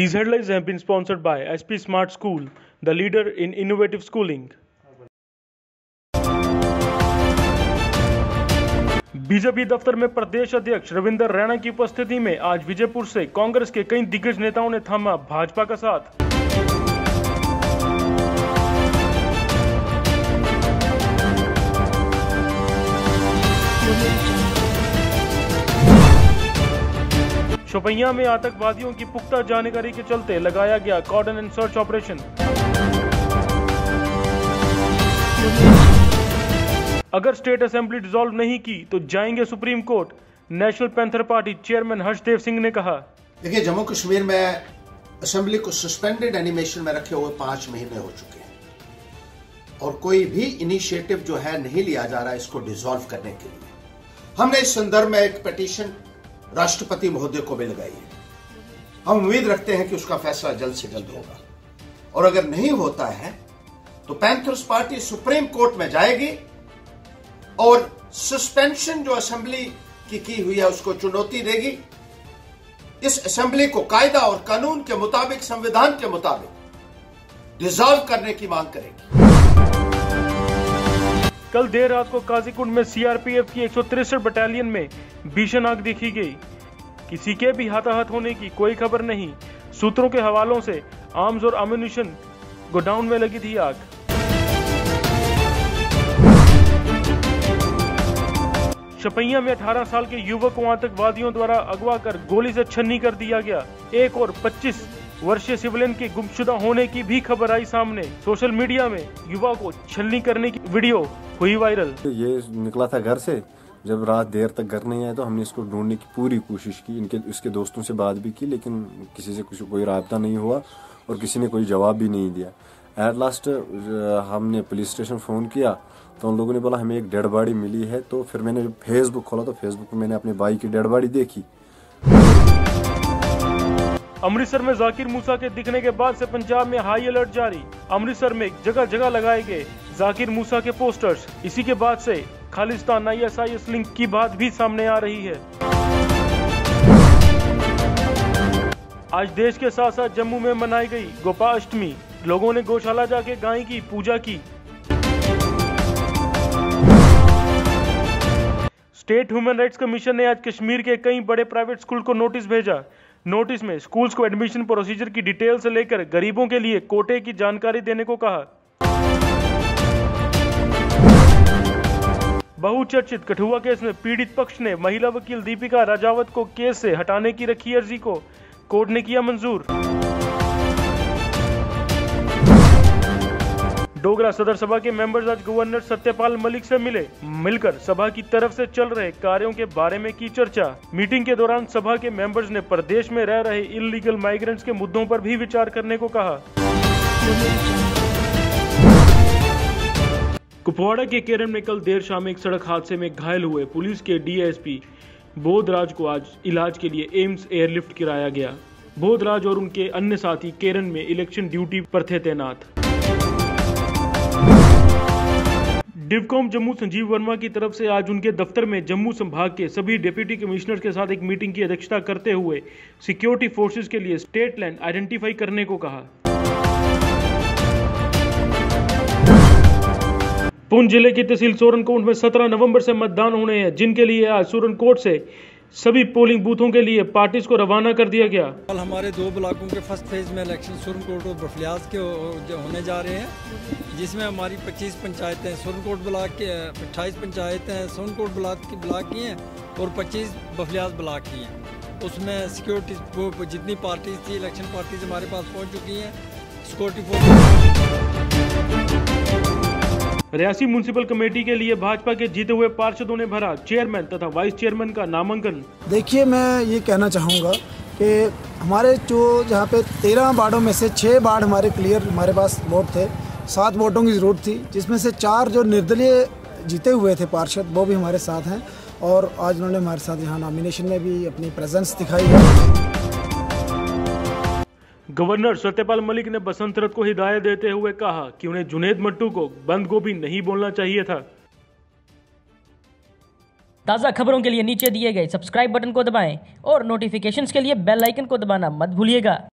These headlines have been sponsored by SP Smart School, the leader in innovative schooling. BJP दफ्तर में प्रदेश अध्यक्ष रविंदर रैना की उपस्थिति में आज विजयपुर से कांग्रेस के कई दिग्गज नेताओं ने थामा भाजपा का साथ शोपियाँ में आतंकवादियों की पुख्ता जानकारी के चलते लगाया गया कॉर्डन एंड सर्च ऑपरेशन। अगर स्टेट असेंबली डिसॉल्व नहीं की तो जाएँगे Supreme Court, National Panther Party chairman Harshdev Singh ने कहा। देखिए जम्मू कश्मीर में असेंबली को सस्पेंडेड एनिमेशन में रखे हुए पाँच महीने हो चुके हैं। और कोई भी इनिशिएटिव जो है नहीं लिया जा रहा है इसको डिसॉल्व करने के लिए। हमने इस संदर्भ में एक पिटीशन राष्ट्रपति महोदय को मिल गई है। हम उम्मीद रखते हैं कि उसका फैसला जल्द से जल्द होगा। और अगर नहीं होता है तो पैंथर्स पार्टी सुप्रीम कोर्ट में जाएगी और सस्पेंशन जो असेंबली की की हुई है उसको चुनौती देगी। इस असेंबली को कायदा और कानून के मुताबिक, संविधान के मुताबिक डिजॉल्व करने की मांग करेगी। कल देर रात को काजीकुंड में सीआरपीएफ की एक बटालियन में भीषण आग देखी गई। किसी के भी हताहत होने की कोई खबर नहीं। सूत्रों के हवालों से आर्म्स और अम्यूनिशन गोडाउन में लगी थी आग। शपैया में 18 साल के युवक को आतंकवादियों द्वारा अगवा कर गोली से छन्नी कर दिया गया। एक और 25 वर्षीय सिविलियन के गुमशुदा होने की भी खबर आई सामने। सोशल मीडिया में युवा को छलनी करने की वीडियो हुई वायरल? ये निकला था घर से। जब रात देर तक घर नहीं आया तो हमने इसको ढूँढने की पूरी कोशिश की इनके इसके दोस्तों से बात भी की लेकिन किसी से कुछ कोई रबता नहीं हुआ और किसी ने कोई जवाब भी नहीं दिया। एट लास्ट हमने पुलिस स्टेशन फ़ोन किया तो उन लोगों ने बोला हमें एक डेड बॉडी मिली है। तो फिर मैंने जब फेसबुक खोला तो फेसबुक पर मैंने अपने भाई की डेड बॉडी देखी। अमृतसर में जाकिर मूसा के दिखने के बाद से पंजाब में हाई अलर्ट जारी। अमृतसर में जगह जगह लगाए गए। जाकिर मूसा के पोस्टर्स। इसी के बाद से खालिस्तान आईएसआईएस लिंक की बात भी सामने आ रही है। आज देश के साथ साथ जम्मू में मनाई गई गोपाष्टमी। लोगों ने गौशाला जाके गाय की पूजा की। स्टेट ह्यूमन राइट्स कमीशन ने आज कश्मीर के कई बड़े प्राइवेट स्कूल को नोटिस भेजा। नोटिस में स्कूल्स को एडमिशन प्रोसीजर की डिटेल से लेकर गरीबों के लिए कोटे की जानकारी देने को कहा। बहुचर्चित कठुआ केस में पीड़ित पक्ष ने महिला वकील दीपिका राजावत को केस से हटाने की रखी अर्जी को कोर्ट ने किया मंजूर। डोगरा सदर सभा के मेंबर्स आज गवर्नर सत्यपाल मलिक से मिले। मिलकर सभा की तरफ़ से चल रहे कार्यों के बारे में की चर्चा। मीटिंग के दौरान सभा के मेंबर्स ने प्रदेश में रह रहे इलीगल माइग्रेंट्स के मुद्दों पर भी विचार करने को कहा। कुपवाड़ा के केरन में कल देर शाम एक सड़क हादसे में घायल हुए पुलिस के डीएसपी बोधराज को आज इलाज के लिए एम्स एयरलिफ्ट कराया गया। बोधराज और उनके अन्य साथी केरन में इलेक्शन ड्यूटी पर थे तैनात। डिवकॉम जम्मू संजीव वर्मा की तरफ़ से आज उनके दफ्तर में जम्मू संभाग के सभी डिप्यूटी कमिश्नर के साथ एक मीटिंग की अध्यक्षता करते हुए सिक्योरिटी फोर्सेस के लिए स्टेट लैंड आइडेंटिफाई करने को कहा। पुंछ ज़िले की तहसील सोरनकोट में 17 नवंबर से मतदान होने हैं, जिनके लिए आज सोरनकोट से सभी पोलिंग बूथों के लिए पार्टीज़ को रवाना कर दिया गया। कल हमारे दो ब्लॉकों के फ़र्स्ट फ़ेज़ में इलेक्शन सुरनकोट और बफलियाज के होने जा रहे हैं, जिसमें हमारी 25 पंचायतें सुरनकोट ब्लॉक के, अट्ठाईस पंचायतें सोनकोट ब्लॉक की ब्लॉक की हैं और 25 बफलियाज ब्लॉक की हैं। उसमें सिक्योरिटी जितनी पार्टीज़ थी इलेक्शन पार्टीज़ हमारे पास पहुँच चुकी हैं security force Reasi municipal committee के लिए भाजपा के जीते हुए पार्षदों ने भरा चेयरमैन तथा वाइस चेयरमैन का नामांकन। देखिए, मैं ये कहना चाहूँगा कि हमारे जो जहाँ पे तेरह वार्डों में से छः वार्ड हमारे क्लियर हमारे पास वोट थे, सात वोटों की ज़रूरत थी, जिसमें से चार जो निर्दलीय जीते हुए थे पार्षद, वो भी हमारे साथ हैं और आज उन्होंने हमारे साथ यहाँ नॉमिनेशन में भी अपनी प्रेजेंस दिखाई है। गवर्नर सत्यपाल मलिक ने बसंत रथ को हिदायत देते हुए कहा कि उन्हें जुनेद मट्टू को बंद गोभी नहीं बोलना चाहिए था। ताज़ा खबरों के लिए नीचे दिए गए सब्सक्राइब बटन को दबाएँ और नोटिफिकेशंस के लिए बेल आइकन को दबाना मत भूलिएगा।